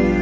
you.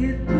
it